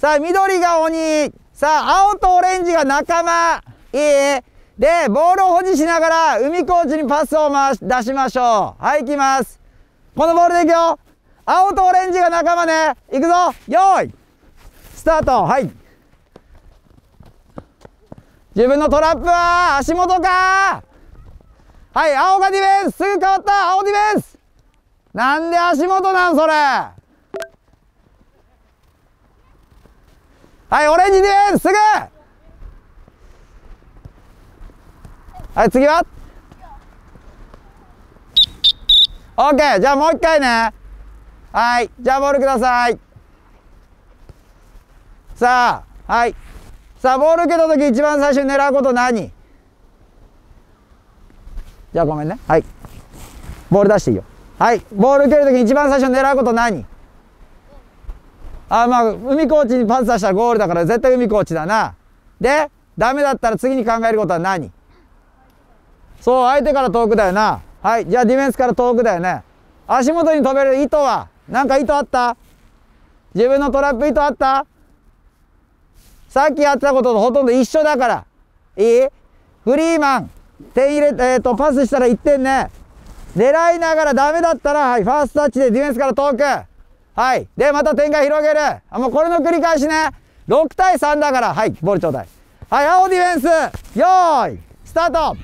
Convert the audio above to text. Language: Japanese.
さあ、緑が鬼。さあ、青とオレンジが仲間。いい？で、ボールを保持しながら、海コーチにパスを回し出しましょう。はい、行きます。このボールでいくよ。青とオレンジが仲間ね。いくぞ。よーい。スタート。はい。自分のトラップは足元かはい、青がディフェンスすぐ変わった青ディフェンスなんで足元なんそれはい、オレンジディフェンスすぐはい、次は？オッケーじゃあもう一回ねはい、じゃあボールくださいさあ、はいさあ、ボール受けた時一番最初に狙うこと何？じゃあごめんね。はい。ボール出していいよ。はい。ボール受ける時に一番最初に狙うこと何？あ、まあ、海コーチにパス出したらゴールだから絶対海コーチだな。で、ダメだったら次に考えることは何？そう、相手から遠くだよな。はい。じゃあディフェンスから遠くだよね。足元に飛べる糸は？なんか糸あった？自分のトラップ糸あった？さっきやってたこととほとんど一緒だから。いい？フリーマン。点入れ、えー、と、パスしたら1点ね。狙いながらダメだったら、はい、ファーストタッチでディフェンスから遠く。はい。で、また展開広げる。あ、もうこれの繰り返しね。6対3だから、はい、ボールちょうだい。はい、青ディフェンス。よーい、スタート